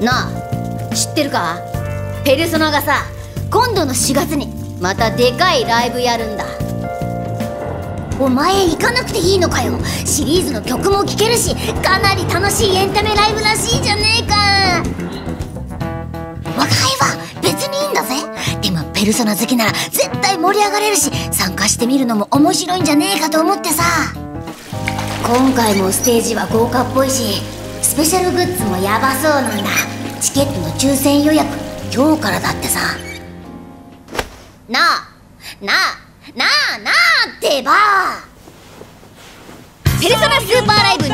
なあ知ってるか？ペルソナがさ今度の4月にまたでかいライブやるんだ。お前行かなくていいのかよ？シリーズの曲も聴けるしかなり楽しいエンタメライブらしいじゃねえか。若いは別にいいんだぜ。でもペルソナ好きなら絶対盛り上がれるし参加してみるのも面白いんじゃねえかと思ってさ。今回もステージは豪華っぽいしスペシャルグッズもヤバそうなんだ。チケットの抽選予約今日からだってさ。なあなあなあなあってば。ペルソナスーパーライブ